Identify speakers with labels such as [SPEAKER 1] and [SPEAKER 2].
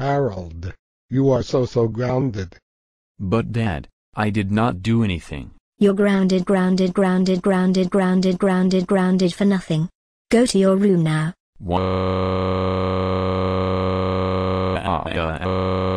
[SPEAKER 1] Harold, you are so so grounded.
[SPEAKER 2] But dad, I did not do anything.
[SPEAKER 3] You're grounded, grounded, grounded, grounded, grounded, grounded, grounded for nothing. Go to your room now.
[SPEAKER 2] Wha- ah, ah, ah.